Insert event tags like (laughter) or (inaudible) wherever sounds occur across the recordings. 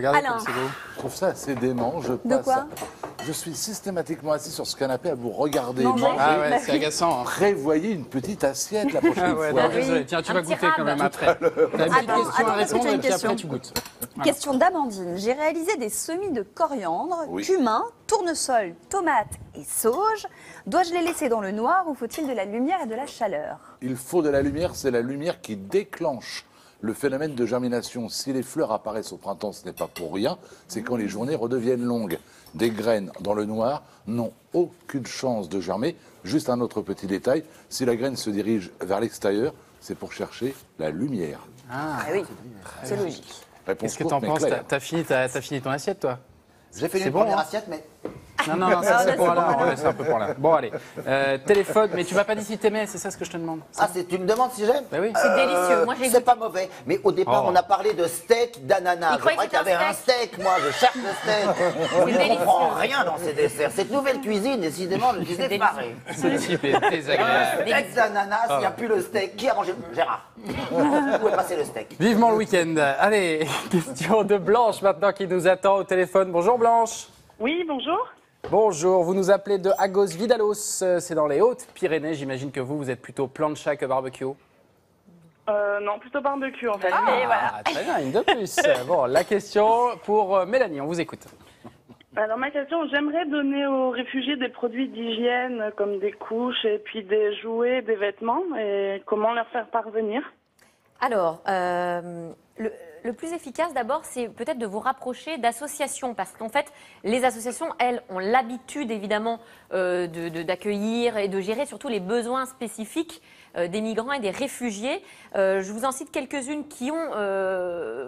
Regardez Alain. comme c'est beau. Je trouve ça assez dément. Je De passe. quoi Je suis systématiquement assis sur ce canapé à vous regarder Manger. manger. Ah ouais, c'est agaçant. hein. Prévoyez une petite assiette la prochaine Ah ouais, fois. Tiens, tu Un vas goûter quand même après. T'as une question à répondre et une puis après question. tu goûtes. Question d'Amandine. J'ai réalisé des semis de coriandre, Oui. cumin, tournesol, tomates et sauge. Dois-je les laisser dans le noir ou faut-il de la lumière et de la chaleur? Il faut de la lumière, c'est la lumière qui déclenche le phénomène de germination. Si les fleurs apparaissent au printemps, ce n'est pas pour rien, c'est quand les journées redeviennent longues. Des graines dans le noir n'ont aucune chance de germer. Juste un autre petit détail, si la graine se dirige vers l'extérieur, c'est pour chercher la lumière. Ah, Ah oui, c'est logique. Réponse Qu'est-ce que t'en penses. T'as t'as fini, t'as- t'as fini ton assiette, toi? J'ai fait une bon, première hein? assiette, mais Non, non, non, ça Ah, c'est là, pour c'est ouais, c'est un peu pour Alain. Bon, allez. Euh, téléphone, mais tu vas pas dire si t'aimais, c'est ça ce que je te demande. ah, c'est tu me demandes si j'aime Bah oui. C'est délicieux. Moi, j'ai C'est pas mauvais, mais au départ, Oh. on a parlé de steak d'ananas. Il Je croyait crois que qu'il y avait c'était un steak, moi, je cherche le steak. (laughs) Je ne délicieux. comprends rien dans ces desserts. Cette nouvelle cuisine, décidément, je suis effaré. Ce type est désagréable. Steak d'ananas, il n'y a plus le steak. Qui a mangé Gérard. Où est passé le steak Vivement le week-end. Allez, (laughs) question de Blanche maintenant qui nous attend au téléphone. Bonjour Blanche. Oui, bonjour. Bonjour, vous nous appelez de Agos Vidalos, euh, c'est dans les Hautes-Pyrénées. J'imagine que vous, vous êtes plutôt plancha que barbecue. Euh, non, plutôt barbecue en fait. Ah, très bien, une de plus. (laughs) Bon, la question pour euh, Mélanie, on vous écoute. Alors ma question, j'aimerais donner aux réfugiés des produits d'hygiène comme des couches et puis des jouets, des vêtements et comment leur faire parvenir? Alors, euh, le, plus efficace d'abord, c'est peut-être de vous rapprocher d'associations, parce qu'en fait, les associations, elles, ont l'habitude évidemment euh, d'accueillir et de gérer surtout les besoins spécifiques euh, des migrants et des réfugiés. Euh, je vous en cite quelques-unes qui ont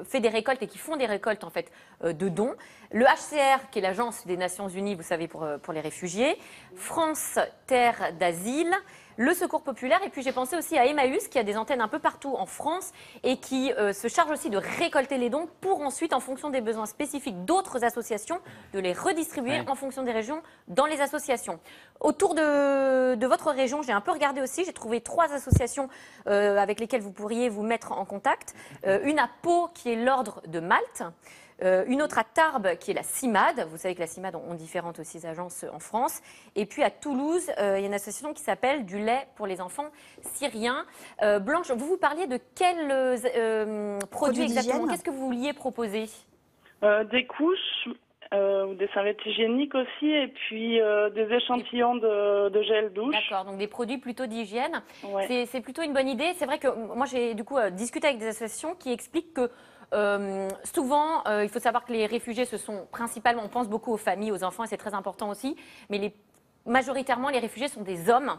fait des récoltes et qui font des récoltes en fait de dons. Le HCR, qui est l'agence des Nations Unies, vous savez, pour les réfugiés. France Terre d'Asile. Le Secours Populaire, et puis j'ai pensé aussi à Emmaüs, qui a des antennes un peu partout en France et qui euh, se charge aussi de récolter les dons pour ensuite, en fonction des besoins spécifiques d'autres associations, de les redistribuer Ouais. en fonction des régions dans les associations. Autour de, de votre région, j'ai un peu regardé aussi, j'ai trouvé trois associations euh, avec lesquelles vous pourriez vous mettre en contact. Euh, une à Pau, qui est l'Ordre de Malte. Euh, une autre à Tarbes, qui est la CIMAD. Vous savez que la CIMAD ont, différentes aussi agences en France. Et puis à Toulouse, euh, il y a une association qui s'appelle Du lait pour les enfants syriens. Euh, Blanche, vous vous parliez de quels euh, euh, produits exactement? Qu'est-ce que vous vouliez proposer? Euh, des couches euh, ou des serviettes hygiéniques aussi et puis euh, des échantillons de, de gel douche. D'accord, donc des produits plutôt d'hygiène. Ouais. C'est- plutôt une bonne idée. C'est vrai que moi, j'ai du coup euh, discuté avec des associations qui expliquent que euh, souvent, euh, il faut savoir que les réfugiés, ce sont principalement, on pense beaucoup aux familles, aux enfants, et c'est très important aussi, mais les, majoritairement, les réfugiés sont des hommes.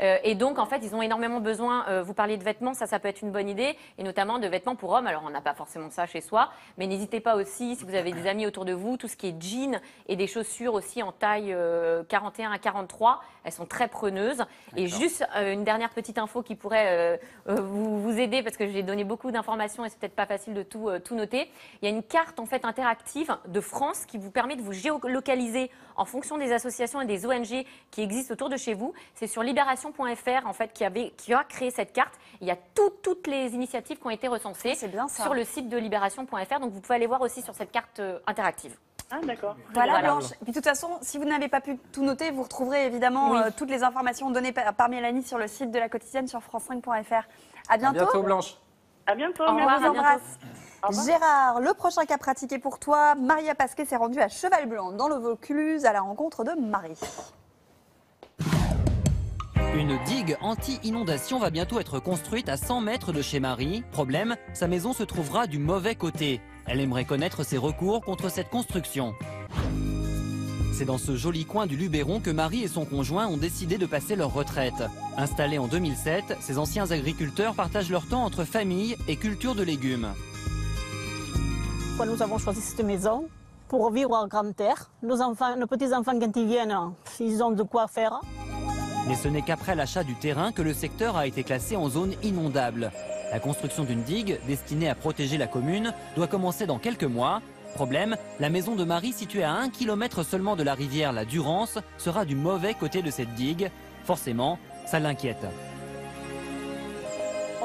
Euh, et donc, en fait, ils ont énormément besoin, euh, vous parliez de vêtements, ça, ça peut être une bonne idée, et notamment de vêtements pour hommes. Alors, on n'a pas forcément ça chez soi, mais n'hésitez pas aussi, si vous avez des amis autour de vous, tout ce qui est jeans et des chaussures aussi en taille euh, 41 à 43, elles sont très preneuses. Et juste euh, une dernière petite info qui pourrait euh, euh, vous, vous aider, parce que j'ai donné beaucoup d'informations et c'est peut-être pas facile de tout, euh, tout noter. Il y a une carte, en fait, interactive de France qui vous permet de vous géolocaliser en fonction des associations et des ONG qui existent autour de chez vous. C'est sur libération.fr en fait qui, avait, qui a créé cette carte. Il y a tout- toutes les initiatives qui ont été recensées bien ça. sur le site de libération.fr. Donc vous pouvez aller voir aussi sur cette carte euh, interactive. Ah d'accord. Voilà, Voilà. Blanche. Et puis, de toute façon, si vous n'avez pas pu tout noter, vous retrouverez évidemment Oui. euh, toutes les informations données par, par Mélanie sur le site de la quotidienne sur france5.fr. À À bientôt. bientôt Blanche. À bientôt. Au On revoir, merci. vous bientôt. embrasse. Gérard, le prochain cas pratiqué pour toi, Maria Pasquet s'est rendue à Cheval Blanc dans le Vaucluse à la rencontre de Marie. Une digue anti-inondation va bientôt être construite à 100 mètres de chez Marie. Problème, sa maison se trouvera du mauvais côté. Elle aimerait connaître ses recours contre cette construction. C'est dans ce joli coin du Luberon que Marie et son conjoint ont décidé de passer leur retraite. Installés en 2007, ces anciens agriculteurs partagent leur temps entre famille et culture de légumes. Nous avons choisi cette maison pour vivre en grande terre, nos enfants, nos petits-enfants, quand ils viennent, ils ont de quoi faire. Mais ce n'est qu'après l'achat du terrain que le secteur a été classé en zone inondable. La construction d'une digue, destinée à protéger la commune, doit commencer dans quelques mois. Problème, la maison de Marie, située à 1 km seulement de la rivière la Durance, sera du mauvais côté de cette digue. Forcément, ça l'inquiète.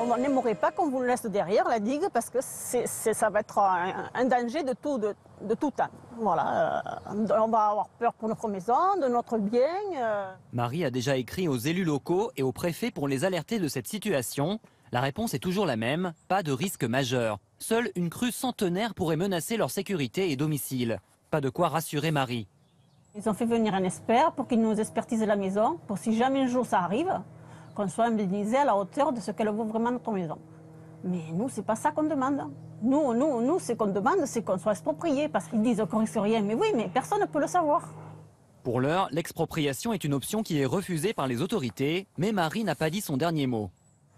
On n'aimerait pas qu'on vous laisse derrière la digue parce que ça va être un, un danger de tout, de, de tout temps. Voilà, euh, on va avoir peur pour notre maison, de notre bien. euh. Marie a déjà écrit aux élus locaux et aux préfets pour les alerter de cette situation. La réponse est toujours la même, pas de risque majeur. Seule une crue centenaire pourrait menacer leur sécurité et domicile. Pas de quoi rassurer Marie. Ils ont fait venir un expert pour qu'il nous expertise la maison, pour si jamais un jour ça arrive, qu'on soit indemnisé à la hauteur de ce qu'elle vaut vraiment notre maison. Mais nous, c'est pas ça qu'on demande. Nous, nous, nous, ce qu'on demande, c'est qu'on soit exproprié, parce qu'ils disent qu'on risque rien. Mais oui, mais personne ne peut le savoir. Pour l'heure, l'expropriation est une option qui est refusée par les autorités, mais Marie n'a pas dit son dernier mot.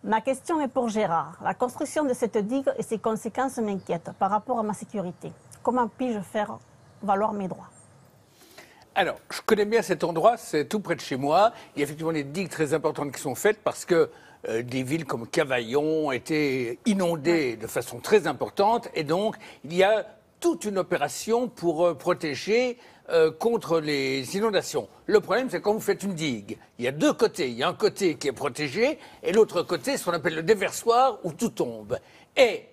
Ma question est pour Gérard. La construction de cette digue et ses conséquences m'inquiètent par rapport à ma sécurité. Comment puis-je faire valoir mes droits? Alors, je connais bien cet endroit, c'est tout près de chez moi. Il y a effectivement des digues très importantes qui sont faites parce que euh, des villes comme Cavaillon ont été inondées de façon très importante et donc il y a toute une opération pour euh, protéger euh, contre les inondations. Le problème, c'est quand vous faites une digue, il y a deux côtés. Il y a un côté qui est protégé et l'autre côté, ce qu'on appelle le déversoir où tout tombe. Et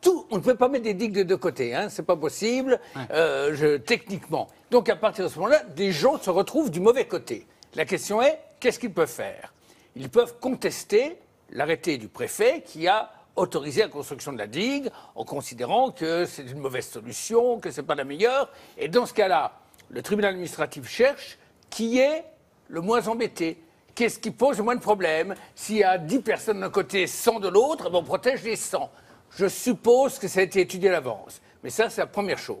tout, on ne peut pas mettre des digues de deux côtés, hein, c'est pas possible euh, je- techniquement. Donc à partir de ce moment-là, des gens se retrouvent du mauvais côté. La question est, qu'est-ce qu'ils peuvent faire? Ils peuvent contester l'arrêté du préfet qui a autorisé la construction de la digue en considérant que c'est une mauvaise solution, que c'est pas la meilleure. Et dans ce cas-là, le tribunal administratif cherche qui est le moins embêté. Qu'est-ce qui pose le moins de problèmes? S'il y a 10 personnes d'un côté, 100 de l'autre, ben, on protège les 100. Je suppose que ça a été étudié à l'avance. Mais ça, c'est la première chose.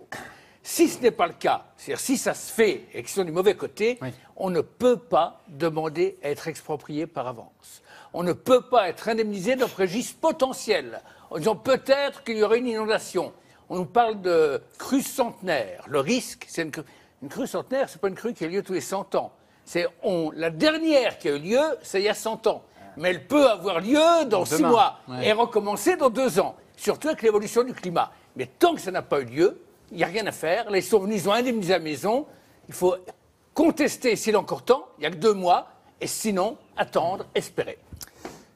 Si ce n'est pas le cas, c'est-à-dire si ça se fait et qu'ils sont du mauvais côté, on ne peut pas demander à être exproprié par avance. On ne peut pas être indemnisé d'un préjudice potentiel en disant peut-être qu'il y aurait une inondation. On nous parle de crue centenaire. Le risque, c'est une crue. Une crue centenaire, c'est pas une crue qui a lieu tous les 100 ans. C'est la dernière qui a eu lieu, c'est il y a 100 ans. Mais elle peut avoir lieu dans Donc 6 demain, mois ouais. et recommencer dans 2 ans. Surtout avec l'évolution du climat. Mais tant que ça n'a pas eu lieu, il n'y a rien à faire. Là, ils sont venus, ils ont indemnisé la maison. Il faut contester s'il est encore temps. Il n'y a que deux mois. Et sinon, attendre, espérer.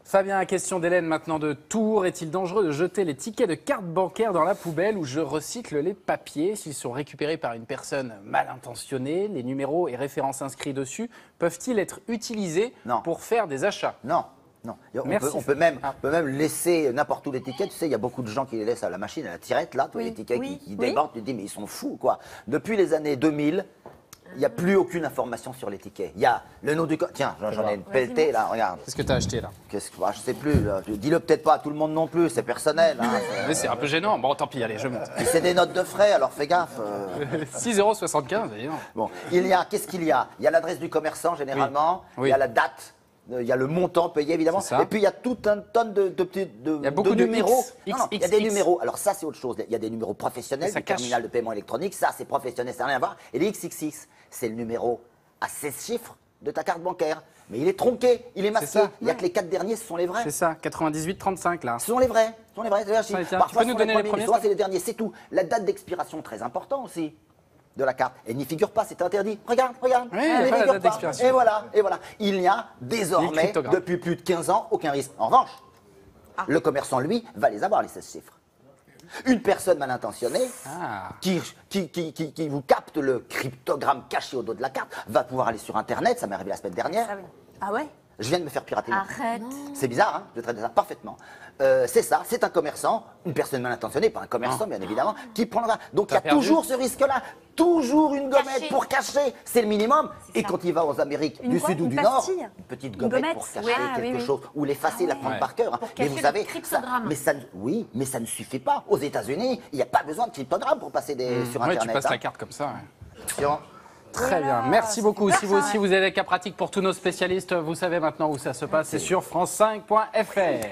Fabien, question d'Hélène maintenant de Tours. Est-il dangereux de jeter les tickets de carte bancaire dans la poubelle où je recycle les papiers? S'ils sont récupérés par une personne mal intentionnée, les numéros et références inscrits dessus peuvent-ils être utilisés Non. pour faire des achats? Non. Non. On, Merci. peut, on peut même, Ah. on peut même laisser n'importe où les tickets. Tu sais, il y a beaucoup de gens qui les laissent à la machine, à la tirette, là, tous Oui, les tickets oui, qui, qui oui. débordent. Tu te dis, mais ils sont fous, quoi. Depuis les années 2000, il n'y a plus aucune information sur les tickets. Il y a le nom du. Tiens, j'en- ai une pelletée, là, regarde. Qu'est-ce que tu as acheté là Qu'est-ce que. ah, je sais plus. Dis-le peut-être pas à tout le monde non plus, c'est personnel. hein. (laughs) Mais c'est un peu gênant. Bon, tant pis, allez, je monte. C'est des notes de frais, alors fais gaffe. euh. (laughs) 6,75 d'ailleurs. Bon, il y a, qu'est-ce qu'il y a? Il y a l'adresse du commerçant généralement, Oui. il y a la date, euh, il y a le montant payé évidemment, et puis il y a tout un tonne de, de petits de, Il y a beaucoup de numéros. Il y a des X. numéros. Alors ça c'est autre chose. Il y a des numéros professionnels du cache. terminal de paiement électronique. Ça c'est professionnel, ça n'a rien à voir. Et les XXX, c'est le numéro à 16 chiffres de ta carte bancaire. Mais il est tronqué, il est masqué. Il n'y a que les quatre derniers, ce sont les vrais. C'est ça, 98,35 là. Ce sont les vrais. Ce sont les vrais. Parfois, tu peux ce nous donner les premiers, c'est les derniers, c'est tout. La date d'expiration, très important aussi, de la carte. Elle n'y figure pas, c'est interdit. Regarde, regarde. Oui, elle n'y pas figure d'expiration. Et voilà, et voilà. Il n'y a désormais, depuis plus de 15 ans, aucun risque. En revanche, Ah. le commerçant, lui, va les avoir, les 16 chiffres. Une personne mal intentionnée Ah. qui, qui, qui, qui- qui vous capte le cryptogramme caché au dos de la carte va pouvoir aller sur Internet, ça m'est arrivé la semaine dernière. Ah ouais? Je viens de me faire pirater. Arrête. c'est bizarre, hein je traite ça parfaitement. Euh, c'est ça, c'est un commerçant, une personne mal intentionnée, pas un commerçant bien évidemment, qui prendra. Donc il y a perdu toujours ce risque-là, toujours une gommette Caché. pour cacher, c'est le minimum. Et ça. quand il va aux Amériques Une du quoi Sud ou Une du Nord, pastille une petite Une gommette, gommette pour cacher Ouais, ah, quelque oui, oui. chose, ou l'effacer, la prendre Ouais. par cœur. hein. Pour Mais cacher vous le savez, ça, cryptogramme. mais ça, ne- oui, mais ça ne suffit pas. Aux États-Unis, il n'y a pas besoin de cryptogramme pour passer des, sur Mmh. Ouais, Internet. tu passes hein. la carte comme ça. ouais. Attention. Très bien, merci beaucoup. Si vous aussi vous avez des cas pratiques pour tous nos spécialistes, vous savez maintenant où ça se passe, c'est sur France5.fr.